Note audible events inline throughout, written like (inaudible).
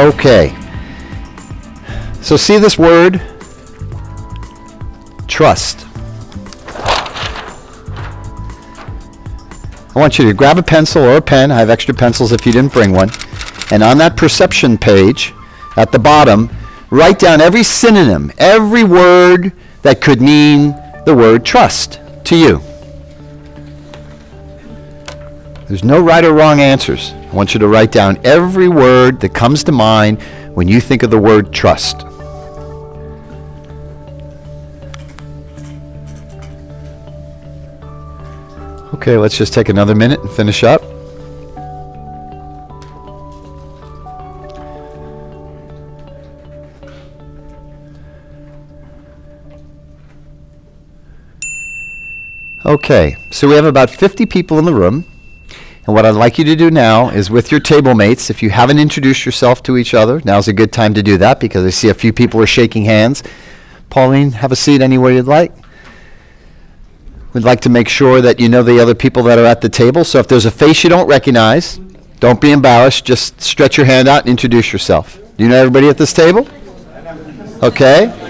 Okay. So see this word? Trust. I want you to grab a pencil or a pen. I have extra pencils if you didn't bring one. And on that perception page, at the bottom, write down every synonym, every word that could mean the word trust to you. There's no right or wrong answers. I want you to write down every word that comes to mind when you think of the word trust. Okay, let's just take another minute and finish up. Okay, so we have about 50 people in the room. And what I'd like you to do now is with your table mates, if you haven't introduced yourself to each other, now's a good time to do that because I see a few people are shaking hands. Pauline, have a seat anywhere you'd like. We'd like to make sure that you know the other people that are at the table. So if there's a face you don't recognize, don't be embarrassed. Just stretch your hand out and introduce yourself. Do you know everybody at this table? Okay.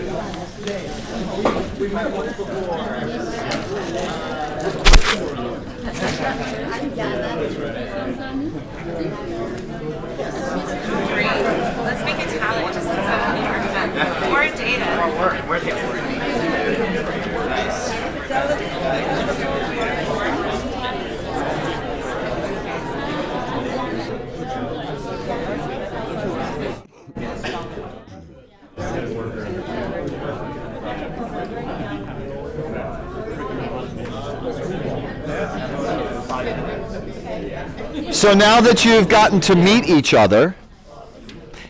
So now that you've gotten to meet each other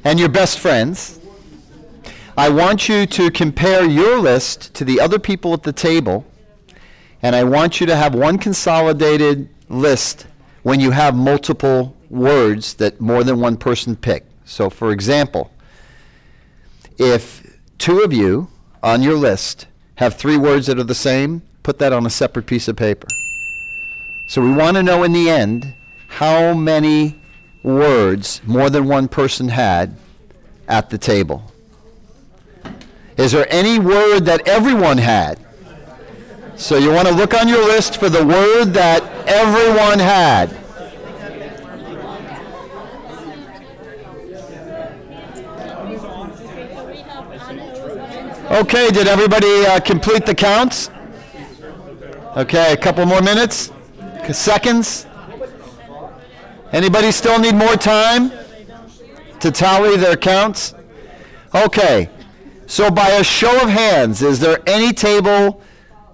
and you're best friends, I want you to compare your list to the other people at the table, and I want you to have one consolidated list when you have multiple words that more than one person pick. So, for example, if two of you on your list have three words that are the same, put that on a separate piece of paper. So we want to know in the end how many words more than one person had at the table. Is there any word that everyone had? So you want to look on your list for the word that everyone had. Okay, did everybody uh, complete the counts? Okay, a couple more minutes? Seconds? Anybody still need more time to tally their counts? Okay. So by a show of hands, is there any table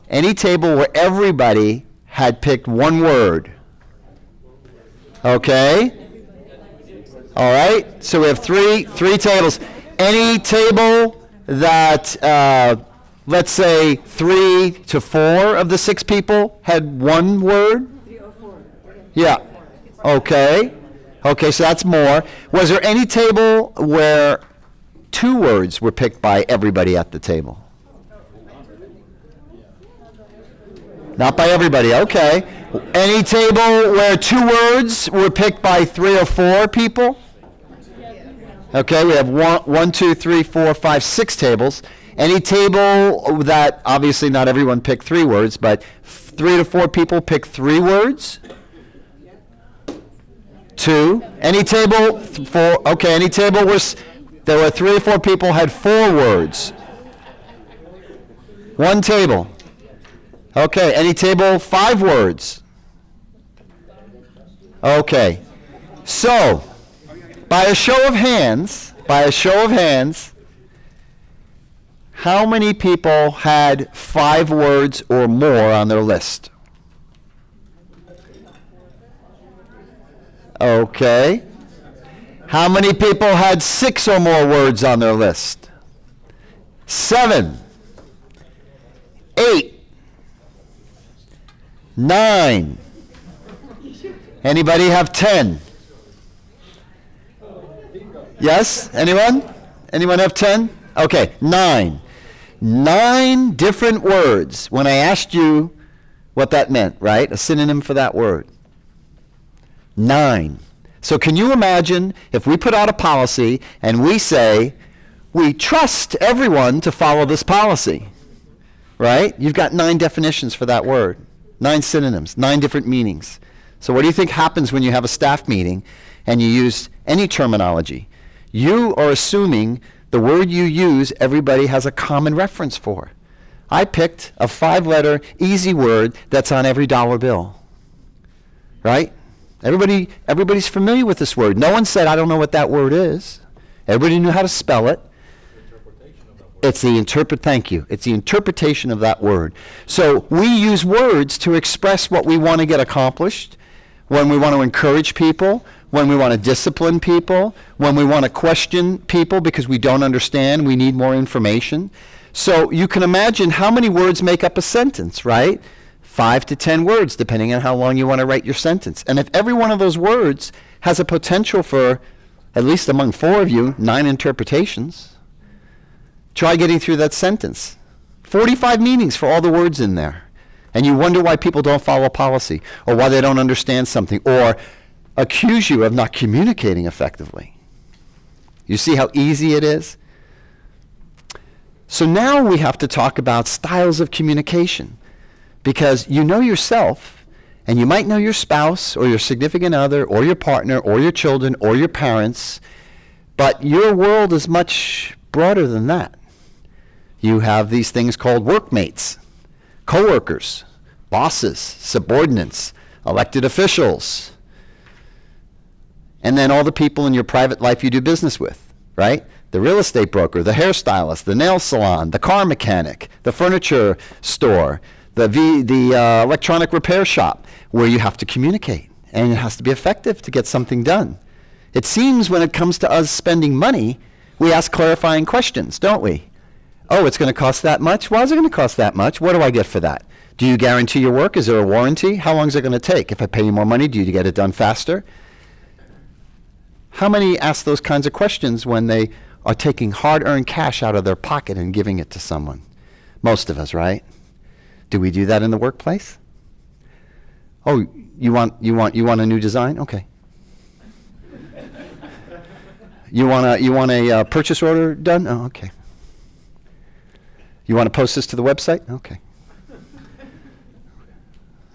any table where everybody had picked one word? Okay? All right. So we have three three tables. Any table that uh, let's say three to four of the six people had one word? Yeah. Okay. Okay, so that's more. Was there any table where two words were picked by everybody at the table? Not by everybody, okay. Any table where two words were picked by three or four people? Okay, we have one, one, two, three, four, five, six tables. Any table that obviously not everyone picked three words, but three to four people pick three words? Two. Any table four? Okay, any table where s- there were three or four people had four words? One table. Okay, any table five words? Okay. So, by a show of hands, by a show of hands, how many people had five words or more on their list? Okay. How many people had six or more words on their list? Seven. Eight. Nine. Anybody have ten? Yes? Anyone? Anyone have ten? Okay, nine. Nine different words when I asked you what that meant, right? A synonym for that word. Nine. So can you imagine if we put out a policy and we say, we trust everyone to follow this policy, right? You've got nine definitions for that word, nine synonyms, nine different meanings. So what do you think happens when you have a staff meeting and you use any terminology? You are assuming the word you use, everybody has a common reference for. I picked a five letter, easy word that's on every dollar bill. Right? Everybody, everybody's familiar with this word. No one said, I don't know what that word is. Everybody knew how to spell it. It's the interpret, thank you. It's the interpretation of that word. So we use words to express what we want to get accomplished, when we want to encourage people, when we want to discipline people, when we want to question people because we don't understand, we need more information. So you can imagine how many words make up a sentence, right? Five to ten words, depending on how long you want to write your sentence. And if every one of those words has a potential for, at least among four of you, nine interpretations, try getting through that sentence. 45 meanings for all the words in there. And you wonder why people don't follow policy, or why they don't understand something, or accuse you of not communicating effectively. You see how easy it is? So now we have to talk about styles of communication because you know yourself and you might know your spouse or your significant other or your partner or your children or your parents, but your world is much broader than that. You have these things called workmates, coworkers, bosses, subordinates, elected officials, and then all the people in your private life you do business with, right? The real estate broker, the hairstylist, the nail salon, the car mechanic, the furniture store, the, v, the uh, electronic repair shop, where you have to communicate. And it has to be effective to get something done. It seems when it comes to us spending money, we ask clarifying questions, don't we? Oh, it's going to cost that much? Why is it going to cost that much? What do I get for that? Do you guarantee your work? Is there a warranty? How long is it going to take? If I pay you more money, do you get it done faster? How many ask those kinds of questions when they are taking hard earned cash out of their pocket and giving it to someone? Most of us, right? Do we do that in the workplace? Oh, you want, you want, you want a new design? Okay. you want a, you want a uh, purchase order done? Oh, okay. You want to post this to the website? Okay.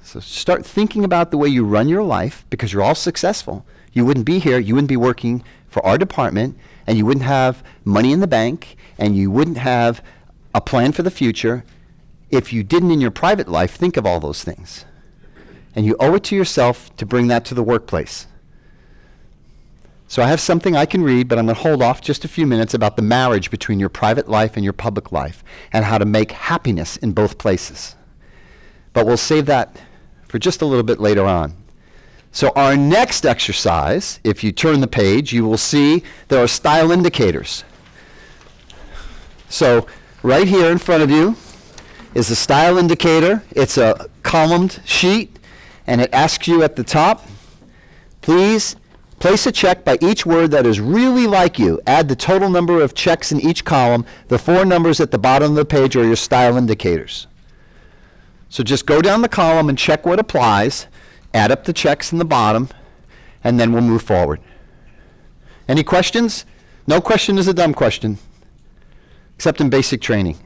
So start thinking about the way you run your life because you're all successful you wouldn't be here, you wouldn't be working for our department, and you wouldn't have money in the bank, and you wouldn't have a plan for the future if you didn't in your private life think of all those things. And you owe it to yourself to bring that to the workplace. So I have something I can read, but I'm going to hold off just a few minutes about the marriage between your private life and your public life and how to make happiness in both places. But we'll save that for just a little bit later on. So our next exercise, if you turn the page, you will see there are style indicators. So right here in front of you is a style indicator. It's a columned sheet, and it asks you at the top, please place a check by each word that is really like you. Add the total number of checks in each column. The four numbers at the bottom of the page are your style indicators. So just go down the column and check what applies add up the checks in the bottom, and then we'll move forward. Any questions? No question is a dumb question, except in basic training.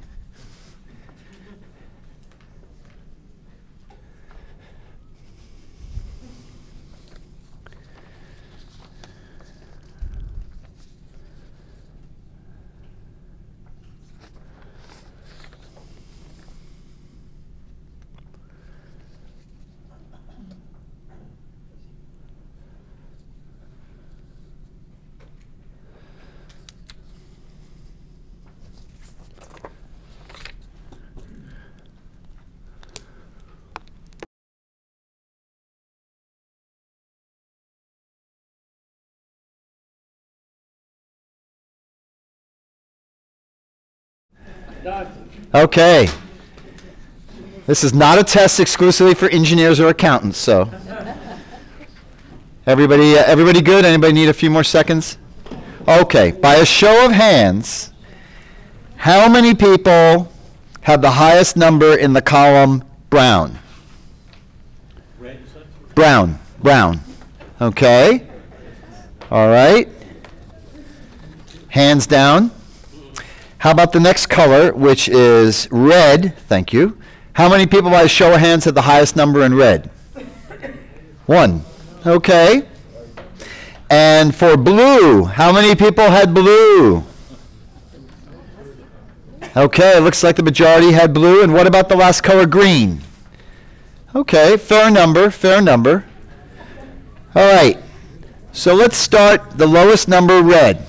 Okay. This is not a test exclusively for engineers or accountants, so. Everybody, uh, everybody good? Anybody need a few more seconds? Okay. By a show of hands, how many people have the highest number in the column brown? Brown. Brown. Okay. All right. Hands down. How about the next color, which is red? Thank you. How many people by a show of hands had the highest number in red? One. Okay. And for blue, how many people had blue? Okay, looks like the majority had blue. And what about the last color, green? Okay, fair number, fair number. All right, so let's start the lowest number, red.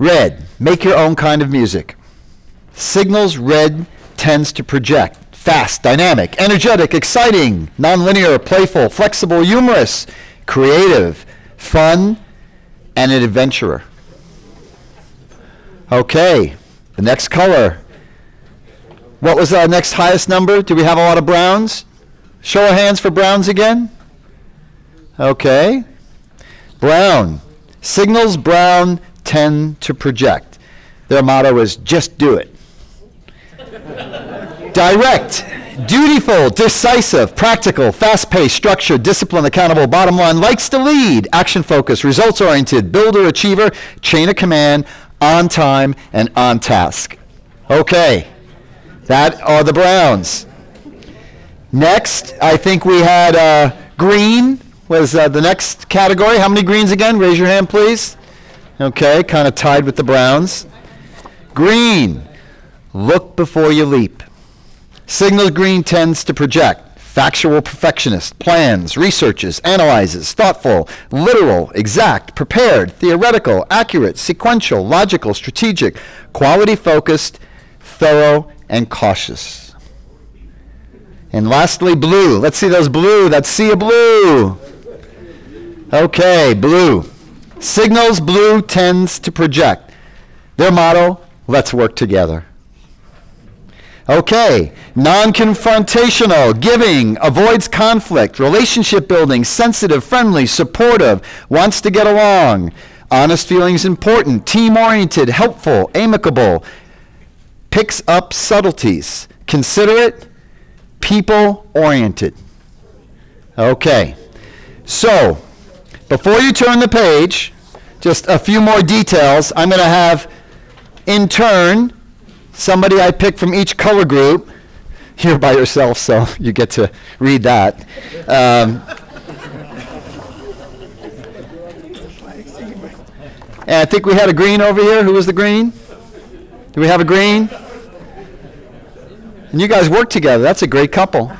Red, make your own kind of music. Signals red tends to project. Fast, dynamic, energetic, exciting, nonlinear, playful, flexible, humorous, creative, fun, and an adventurer. Okay, the next color. What was our next highest number? Do we have a lot of browns? Show of hands for browns again. Okay. Brown. Signals brown tend to project. Their motto is just do it. Direct, dutiful, decisive, practical, fast paced, structured, disciplined, accountable, bottom line, likes to lead, action focused, results oriented, builder, achiever, chain of command, on time, and on task. Okay, that are the Browns. Next, I think we had uh, green was uh, the next category. How many greens again? Raise your hand, please. Okay, kind of tied with the Browns. Green, look before you leap. Signal green tends to project. Factual perfectionist, plans, researches, analyzes, thoughtful, literal, exact, prepared, theoretical, accurate, sequential, logical, strategic, quality focused, thorough, and cautious. And lastly, blue. Let's see those blue. That sea of blue. Okay, blue. Signals blue tends to project. Their motto, let's work together. Okay, non confrontational, giving, avoids conflict, relationship building, sensitive, friendly, supportive, wants to get along, honest feelings important, team oriented, helpful, amicable, picks up subtleties, considerate, people oriented. Okay, so before you turn the page, just a few more details. I'm going to have, in turn, somebody I picked from each color group. You're by yourself, so (laughs) you get to read that. Um, and I think we had a green over here. Who was the green? Do we have a green? And you guys work together. That's a great couple.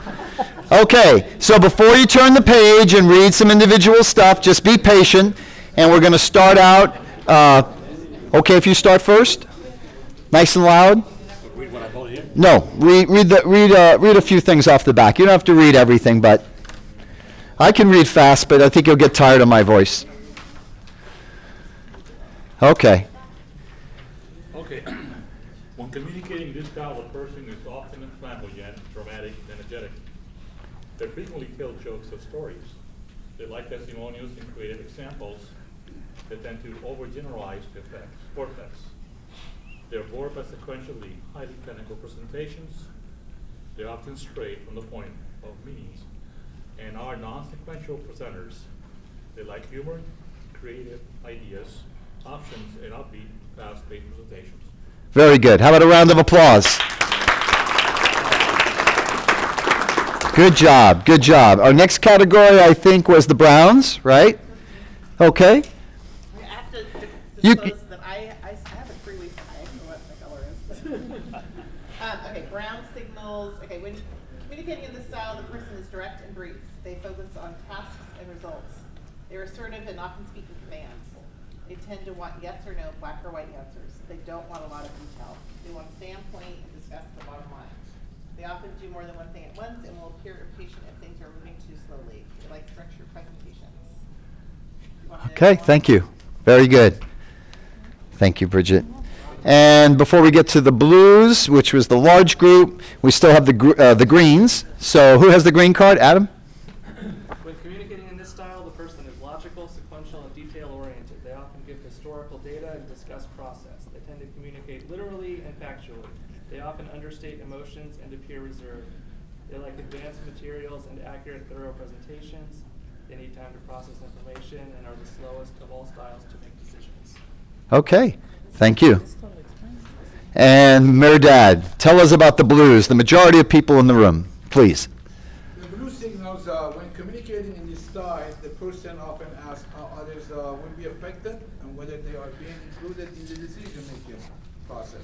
Okay, so before you turn the page and read some individual stuff, just be patient. And we're going to start out. Uh, okay, if you start first, nice and loud. No, read read the, read uh, read a few things off the back. You don't have to read everything, but I can read fast, but I think you'll get tired of my voice. Okay. Okay. (clears throat) when communicating this style, a person is often flamboyant, dramatic, energetic. They frequently tell jokes or stories. They like testimonials and creative examples. that tend to overgeneralize the effects, effects. They're bored by sequentially highly technical presentations. They're often straight from the point of meanings and are non-sequential presenters. They like humor, creative ideas, options, and upbeat, fast-paced presentations. Very good. How about a round of applause? Good job. Good job. Our next category, I think, was the Browns, right? Okay. I have You- disclose that I, I I have a three-week eye for what the color is. (laughs) um, okay, brown signals. Okay, when communicating in this style, the person is direct and brief. They focus on tasks and results. They're assertive and often speak in commands. They tend to want yes or no, black or white answers. They don't want a lot of detail. They want to stay on point and discuss the bottom line. They often do more than one thing at once and will appear impatient if things are moving too slowly. They like structured presentations. Okay, thank you. Very good. Thank you, Bridget. And before we get to the blues, which was the large group, we still have the, gr- uh, the greens. So who has the green card? Adam? When communicating in this style, the person is logical, sequential, and detail-oriented. They often give historical data and discuss process. They tend to communicate literally and factually. They often understate emotions and appear reserved. They like advanced materials and accurate, thorough presentations. They need time to process information and are the slowest of all styles to make decisions. Okay, thank you. And Merdad, tell us about the blues, the majority of people in the room, please. The blue signals, uh, when communicating in this style, the person often asks how others uh, will be affected and whether they are being included in the decision-making process.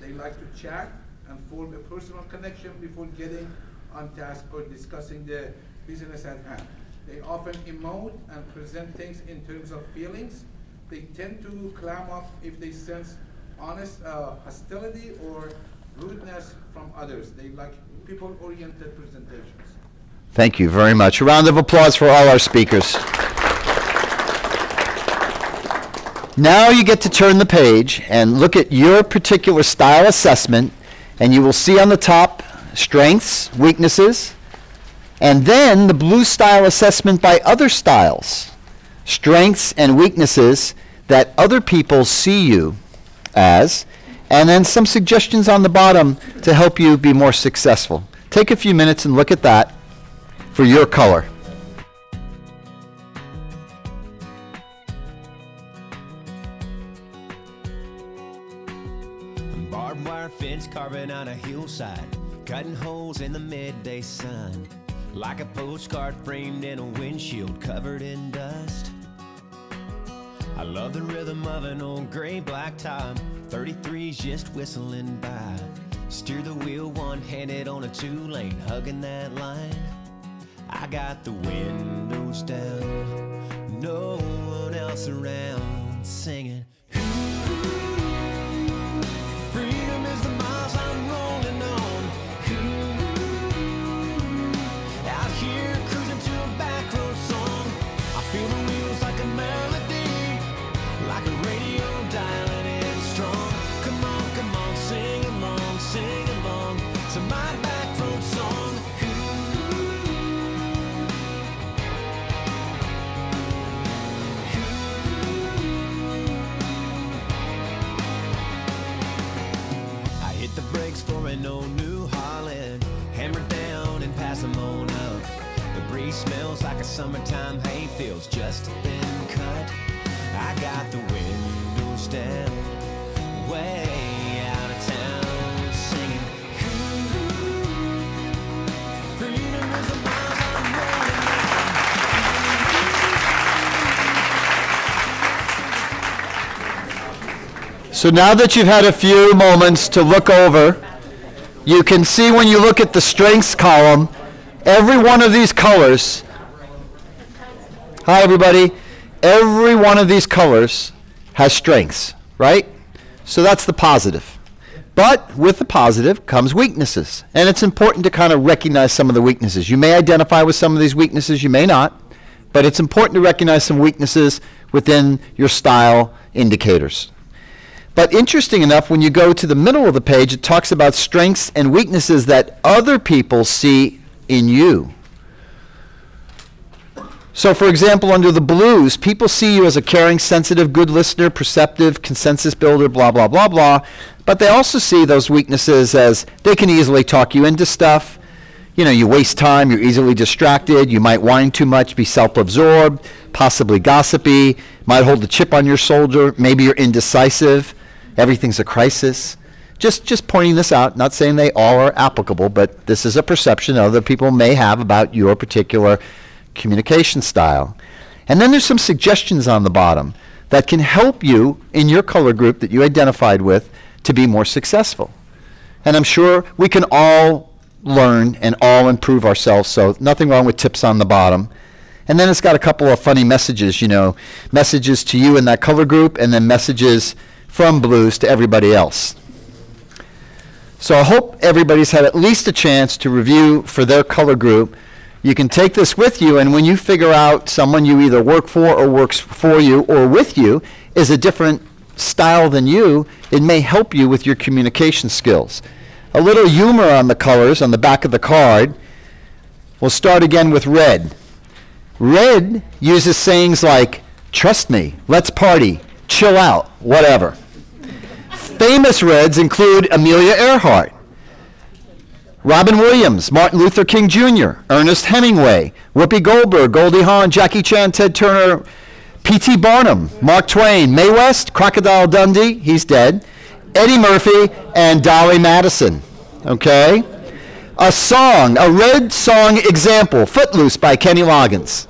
They like to chat and form a personal connection before getting on task or discussing the business at hand. They often emote and present things in terms of feelings. They tend to clam up if they sense honest uh, hostility or rudeness from others. They like people-oriented presentations. Thank you very much. A round of applause for all our speakers. Now you get to turn the page and look at your particular style assessment, and you will see on the top strengths, weaknesses, and then the blue style assessment by other styles, strengths and weaknesses that other people see you as, and then some suggestions on the bottom to help you be more successful. Take a few minutes and look at that for your color. Barbed wire fence carving on a hillside, cutting holes in the midday sun. Like a postcard framed in a windshield covered in dust. I love the rhythm of an old gray black top, 33's just whistling by. Steer the wheel one handed on a two lane, hugging that line. I got the windows down, no one else around, singing. New Holland, hammer down up. The breeze smells like a summertime just been cut. I got the windows down, way out of town, singing. Freedom is on. So now that you've had a few moments to look over, you can see when you look at the strengths column, every one of these colors, hi everybody, every one of these colors has strengths, right? So that's the positive. But with the positive comes weaknesses. And it's important to kind of recognize some of the weaknesses. You may identify with some of these weaknesses, you may not. But it's important to recognize some weaknesses within your style indicators. But interesting enough, when you go to the middle of the page, it talks about strengths and weaknesses that other people see in you. So, for example, under the blues, people see you as a caring, sensitive, good listener, perceptive, consensus builder, blah, blah, blah, blah. But they also see those weaknesses as they can easily talk you into stuff. You know, you waste time, you're easily distracted, you might whine too much, be self absorbed, possibly gossipy, might hold a chip on your shoulder, maybe you're indecisive, everything's a crisis. Just, just pointing this out, not saying they all are applicable, but this is a perception other people may have about your particular communication style. And then there's some suggestions on the bottom that can help you in your color group that you identified with to be more successful. And I'm sure we can all learn and all improve ourselves, so nothing wrong with tips on the bottom. And then it's got a couple of funny messages, you know, messages to you in that color group, and then messages from blues to everybody else. So I hope everybody's had at least a chance to review for their color group. You can take this with you, and when you figure out someone you either work for or works for you or with you is a different style than you, it may help you with your communication skills. A little humor on the colors on the back of the card. We'll start again with red. Red uses sayings like, trust me, let's party, chill out, whatever. Famous Reds include Amelia Earhart. Robin Williams, Martin Luther King Jr., Ernest Hemingway, Whoopi Goldberg, Goldie Hawn, Jackie Chan, Ted Turner, P.T. Barnum, Mark Twain, Mae West, Crocodile Dundee, he's dead, Eddie Murphy, and Dolly Madison. Okay? A song, a red song example, Footloose by Kenny Loggins.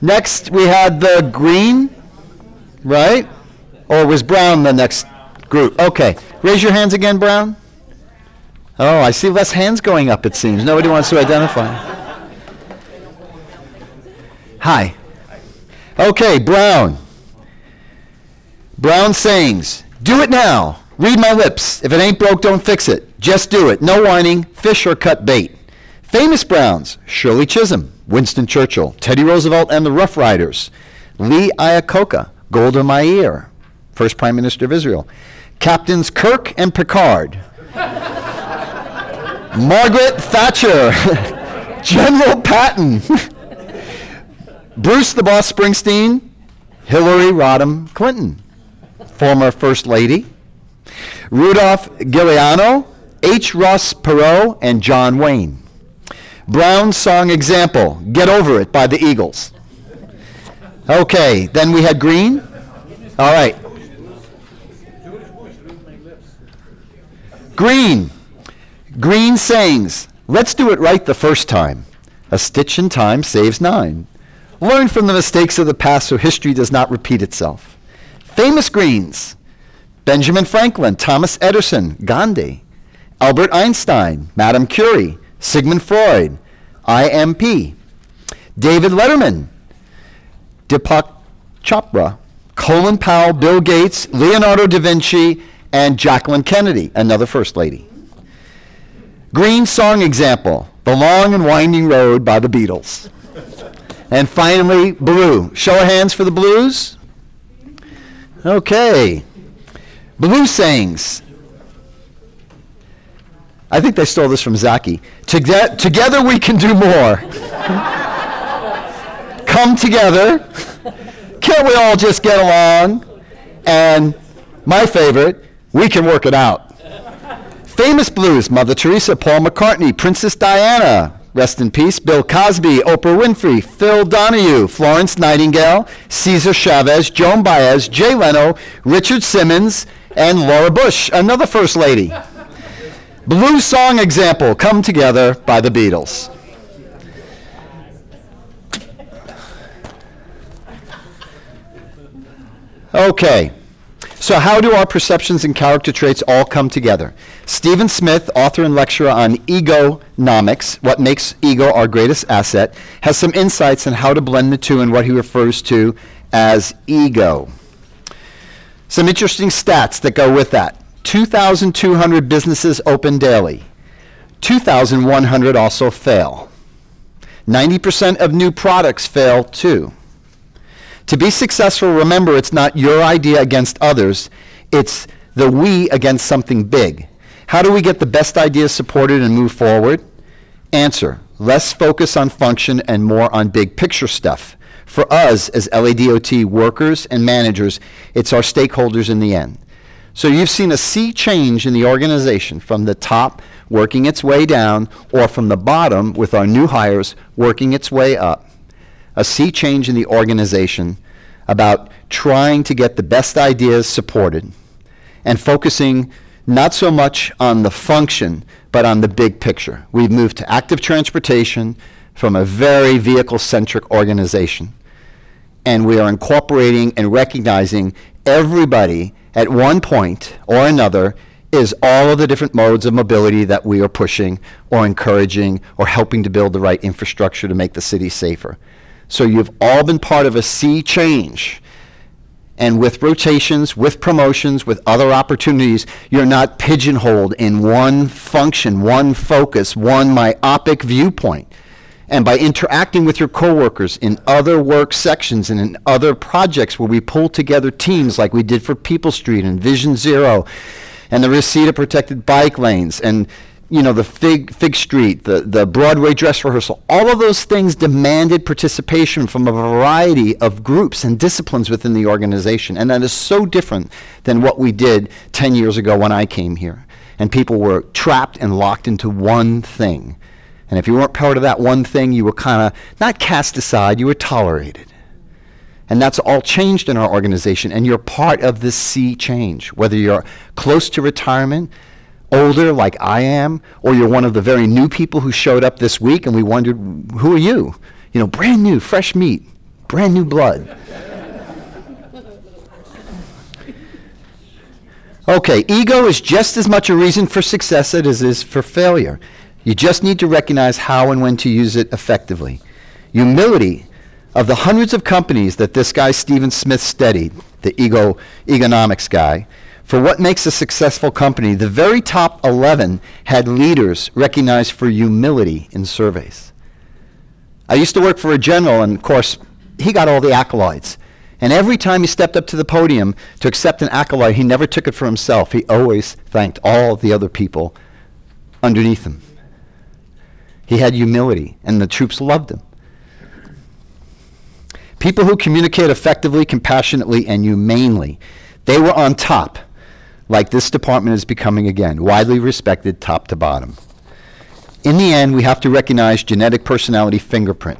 Next, we had the green, right? Or was brown the next group? Okay. Raise your hands again, Brown. Oh, I see less hands going up, it seems. Nobody wants to identify. Hi. Okay, Brown. Brown sayings. Do it now. Read my lips. If it ain't broke, don't fix it. Just do it. No whining. Fish or cut bait. Famous Browns. Shirley Chisholm. Winston Churchill. Teddy Roosevelt and the Rough Riders. Lee Iacocca. Golda Meir. First Prime Minister of Israel. Captains Kirk and Picard. (laughs) Margaret Thatcher. (laughs) General Patton. (laughs) Bruce the Boss Springsteen. Hillary Rodham Clinton. Former First Lady. Rudolph Giuliani. H. Ross Perot and John Wayne. Brown song example, Get Over It by the Eagles. Okay, then we had green. All right. Green. Green sayings. Let's do it right the first time. A stitch in time saves nine. Learn from the mistakes of the past so history does not repeat itself. Famous greens. Benjamin Franklin, Thomas Edison, Gandhi, Albert Einstein, Madame Curie, Sigmund Freud, I.M. Pei, David Letterman, Deepak Chopra, Colin Powell, Bill Gates, Leonardo da Vinci, and Jacqueline Kennedy, another First Lady. Green song example, The Long and Winding Road by the Beatles. And finally, blue. Show of hands for the blues. Okay. Blue sayings. I think they stole this from Zaki. Toge- together we can do more. Come together. Can't we all just get along? And my favorite, we can work it out. Famous blues, Mother Teresa, Paul McCartney, Princess Diana, rest in peace, Bill Cosby, Oprah Winfrey, Phil Donahue, Florence Nightingale, Cesar Chavez, Joan Baez, Jay Leno, Richard Simmons, and Laura Bush, another First Lady. Blue song example, Come Together by the Beatles. Okay, so how do our perceptions and character traits all come together? Steven Smith, author and lecturer on egonomics, what makes ego our greatest asset, has some insights on how to blend the two and what he refers to as ego. Some interesting stats that go with that. 2,200 businesses open daily. 2,100 also fail. 90% of new products fail too. To be successful, remember it's not your idea against others, it's the we against something big. How do we get the best ideas supported and move forward? Answer less focus on function and more on big picture stuff. For us as LADOT workers and managers, it's our stakeholders in the end. So you've seen a sea change in the organization from the top working its way down or from the bottom with our new hires working its way up. A sea change in the organization about trying to get the best ideas supported and focusing not so much on the function but on the big picture. We've moved to active transportation from a very vehicle-centric organization and we are incorporating and recognizing everybody at one point or another is all of the different modes of mobility that we are pushing or encouraging or helping to build the right infrastructure to make the city safer. So you've all been part of a sea change. And with rotations, with promotions, with other opportunities, you're not pigeonholed in one function, one focus, one myopic viewpoint. And by interacting with your coworkers in other work sections and in other projects where we pull together teams like we did for People Street and Vision Zero and the Reseda protected bike lanes and you know the Fig, Fig Street, the, the Broadway dress rehearsal, all of those things demanded participation from a variety of groups and disciplines within the organization. And that is so different than what we did 10 years ago when I came here. and people were trapped and locked into one thing. And if you weren't part of that one thing, you were kind of not cast aside, you were tolerated. And that's all changed in our organization, and you're part of this sea change. Whether you're close to retirement, older like I am, or you're one of the very new people who showed up this week and we wondered, who are you? You know, brand new, fresh meat, brand new blood. (laughs) Okay, ego is just as much a reason for success as it is for failure. You just need to recognize how and when to use it effectively. Humility of the hundreds of companies that this guy Steven Smith studied, the ego economics guy, for what makes a successful company, the very top 11 had leaders recognized for humility in surveys. I used to work for a general, and of course, he got all the accolades. And every time he stepped up to the podium to accept an accolade, he never took it for himself. He always thanked all the other people underneath him. He had humility, and the troops loved him. People who communicate effectively, compassionately, and humanely, they were on top, like this department is becoming again, widely respected top to bottom. In the end, we have to recognize genetic personality fingerprint,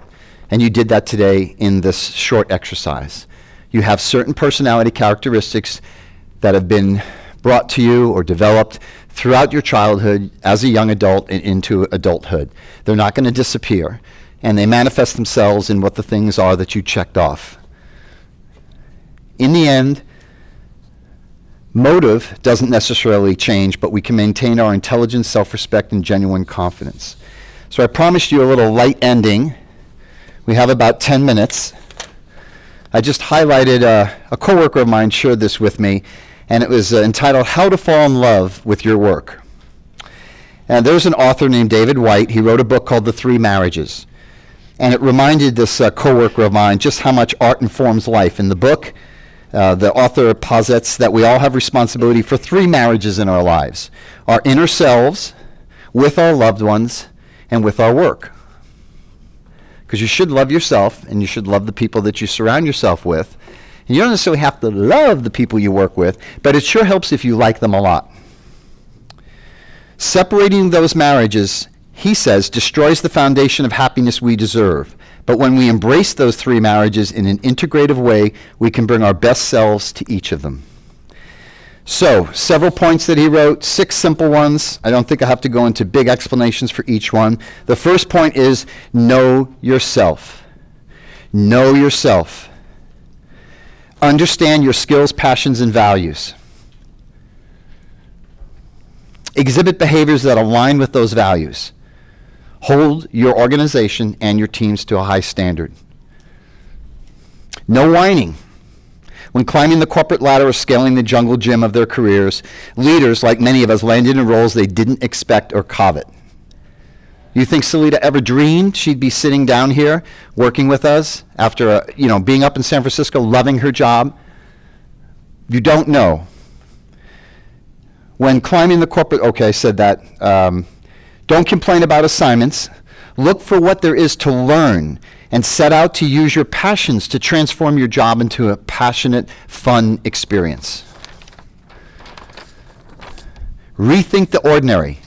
and you did that today in this short exercise you have certain personality characteristics that have been brought to you or developed throughout your childhood as a young adult and into adulthood. They're not going to disappear, and they manifest themselves in what the things are that you checked off. In the end, motive doesn't necessarily change, but we can maintain our intelligence, self respect, and genuine confidence. So I promised you a little light ending. We have about 10 minutes. I just highlighted uh, a coworker of mine shared this with me, and it was uh, entitled "How to Fall in Love with Your Work." And there's an author named David Whyte. He wrote a book called The Three Marriages, and it reminded this uh, coworker of mine just how much art informs life. In the book, uh, the author posits that we all have responsibility for three marriages in our lives: our inner selves, with our loved ones, and with our work because you should love yourself and you should love the people that you surround yourself with. You don't necessarily have to love the people you work with, but it sure helps if you like them a lot. Separating those marriages, he says, destroys the foundation of happiness we deserve. But when we embrace those three marriages in an integrative way, we can bring our best selves to each of them. So, several points that he wrote, six simple ones. I don't think I have to go into big explanations for each one. The first point is know yourself. Know yourself. Understand your skills, passions, and values. Exhibit behaviors that align with those values. Hold your organization and your teams to a high standard. No whining. When climbing the corporate ladder or scaling the jungle gym of their careers, leaders, like many of us, landed in roles they didn't expect or covet. You think Seleta ever dreamed she'd be sitting down here working with us after, a, you know, being up in San Francisco, loving her job? You don't know. When climbing the corporate, okay, I said that. Um, don't complain about assignments. Look for what there is to learn and set out to use your passions to transform your job into a passionate, fun experience. Rethink the ordinary.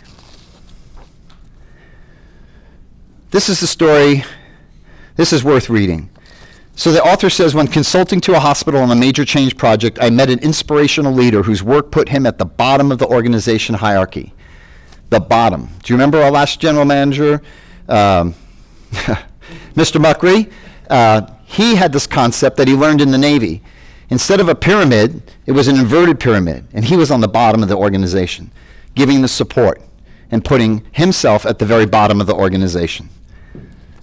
This is the story, this is worth reading. So the author says when consulting to a hospital on a major change project, I met an inspirational leader whose work put him at the bottom of the organization hierarchy. The bottom. Do you remember our last general manager? Um, (laughs) Mr. Muckery, uh, he had this concept that he learned in the Navy. Instead of a pyramid, it was an inverted pyramid, and he was on the bottom of the organization, giving the support and putting himself at the very bottom of the organization.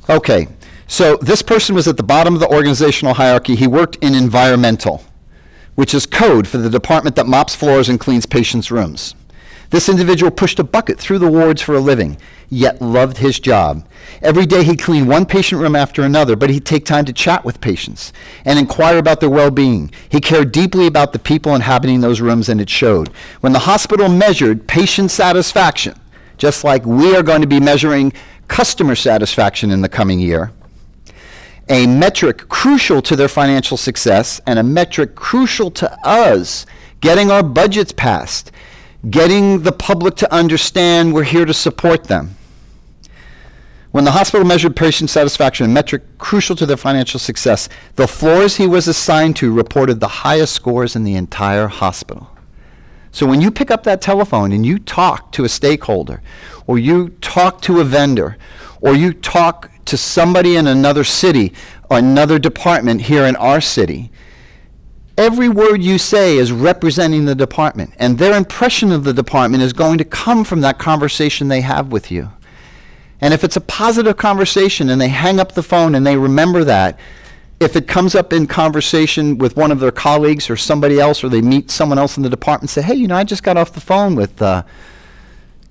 Okay, so this person was at the bottom of the organizational hierarchy. He worked in environmental, which is code for the department that mops floors and cleans patients' rooms. This individual pushed a bucket through the wards for a living, yet loved his job. Every day he'd clean one patient room after another, but he'd take time to chat with patients and inquire about their well being. He cared deeply about the people inhabiting those rooms, and it showed. When the hospital measured patient satisfaction, just like we are going to be measuring customer satisfaction in the coming year, a metric crucial to their financial success and a metric crucial to us getting our budgets passed getting the public to understand we're here to support them. When the hospital measured patient satisfaction, a metric crucial to their financial success, the floors he was assigned to reported the highest scores in the entire hospital. So when you pick up that telephone and you talk to a stakeholder, or you talk to a vendor, or you talk to somebody in another city or another department here in our city, every word you say is representing the department. And their impression of the department is going to come from that conversation they have with you. And if it's a positive conversation and they hang up the phone and they remember that, if it comes up in conversation with one of their colleagues or somebody else, or they meet someone else in the department, say, hey, you know, I just got off the phone with uh,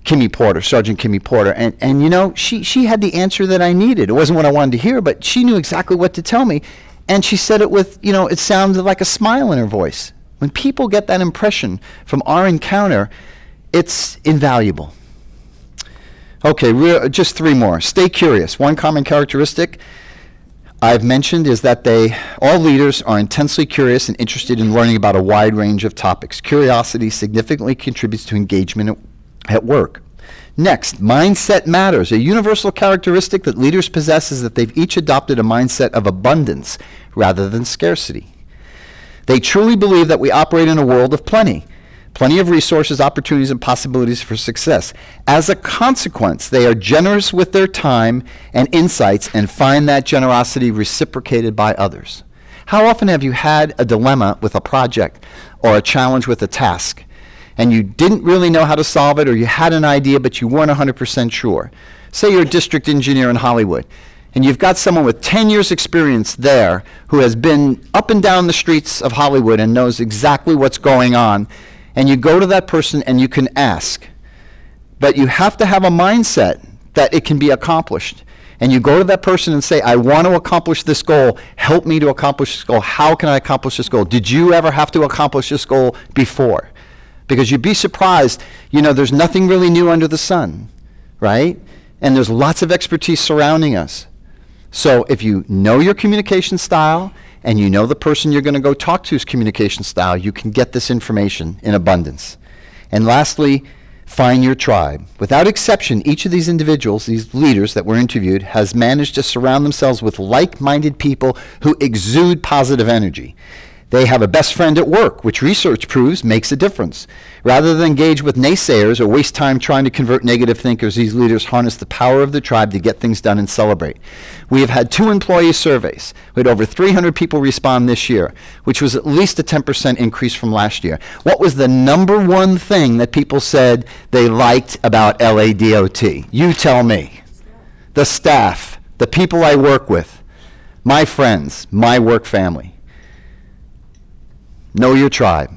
Kimmy Porter, Sergeant Kimmy Porter, and, and you know, she, she had the answer that I needed. It wasn't what I wanted to hear, but she knew exactly what to tell me. And she said it with, you know, it sounded like a smile in her voice. When people get that impression from our encounter, it's invaluable. Okay, just three more. Stay curious. One common characteristic I've mentioned is that they, all leaders are intensely curious and interested in learning about a wide range of topics. Curiosity significantly contributes to engagement at, work. Next, mindset matters. A universal characteristic that leaders possess is that they've each adopted a mindset of abundance rather than scarcity. They truly believe that we operate in a world of plenty plenty of resources, opportunities, and possibilities for success. As a consequence, they are generous with their time and insights and find that generosity reciprocated by others. How often have you had a dilemma with a project or a challenge with a task and you didn't really know how to solve it or you had an idea but you weren't 100% sure? Say you're a district engineer in Hollywood and you've got someone with 10 years experience there who has been up and down the streets of Hollywood and knows exactly what's going on and you go to that person and you can ask. But you have to have a mindset that it can be accomplished. And you go to that person and say, I want to accomplish this goal. Help me to accomplish this goal. How can I accomplish this goal? Did you ever have to accomplish this goal before? Because you'd be surprised, you know, there's nothing really new under the sun, right? And there's lots of expertise surrounding us. So if you know your communication style and you know the person you're going to go talk to's communication style, you can get this information in abundance. And lastly, find your tribe. Without exception, each of these individuals, these leaders that were interviewed, has managed to surround themselves with like minded people who exude positive energy. They have a best friend at work, which research proves makes a difference. Rather than engage with naysayers or waste time trying to convert negative thinkers, these leaders harness the power of the tribe to get things done and celebrate. We have had two employee surveys. We had over 300 people respond this year, which was at least a 10% increase from last year. What was the number one thing that people said they liked about LADOT? You tell me. The staff, the people I work with, my friends, my work family. Know your tribe.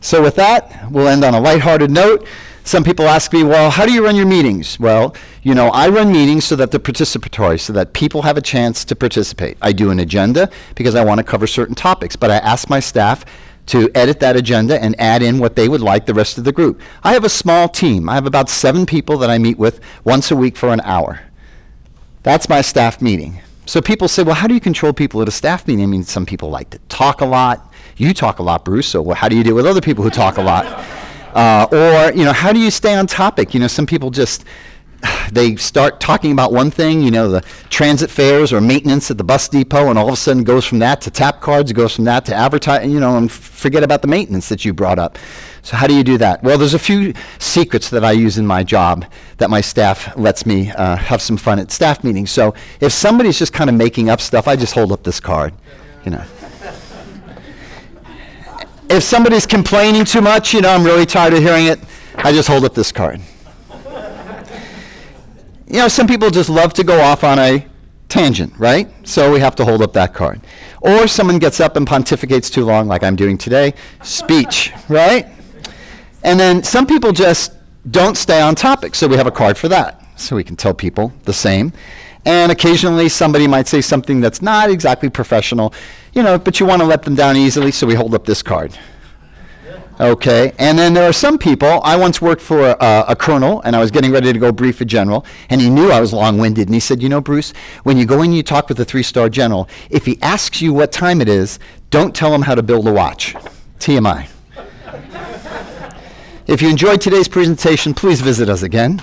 So with that, we'll end on a lighthearted note. Some people ask me, well, how do you run your meetings? Well, you know, I run meetings so that they're participatory, so that people have a chance to participate. I do an agenda because I want to cover certain topics, but I ask my staff to edit that agenda and add in what they would like the rest of the group. I have a small team. I have about seven people that I meet with once a week for an hour. That's my staff meeting. So people say, well, how do you control people at a staff meeting? I mean, some people like to talk a lot. You talk a lot, Bruce, so how do you deal with other people who talk a lot? Uh, or, you know, how do you stay on topic? You know, some people just, (sighs) they start talking about one thing, you know, the transit fares or maintenance at the bus depot, and all of a sudden goes from that to tap cards, goes from that to advertising, you know, and forget about the maintenance that you brought up. So how do you do that? Well, there's a few secrets that I use in my job that my staff lets me uh, have some fun at staff meetings. So if somebody's just kind of making up stuff, I just hold up this card, you know if somebody's complaining too much, you know, I'm really tired of hearing it, I just hold up this card. you know, some people just love to go off on a tangent, right? So we have to hold up that card. Or someone gets up and pontificates too long, like I'm doing today, speech, right? And then some people just don't stay on topic, so we have a card for that. So we can tell people the same. And occasionally somebody might say something that's not exactly professional, you know, but you want to let them down easily, so we hold up this card. Okay, and then there are some people, I once worked for a, a, colonel, and I was getting ready to go brief a general, and he knew I was long-winded, and he said, you know, Bruce, when you go in and you talk with a three-star general, if he asks you what time it is, don't tell him how to build a watch. TMI. If you enjoyed today's presentation, please visit us again.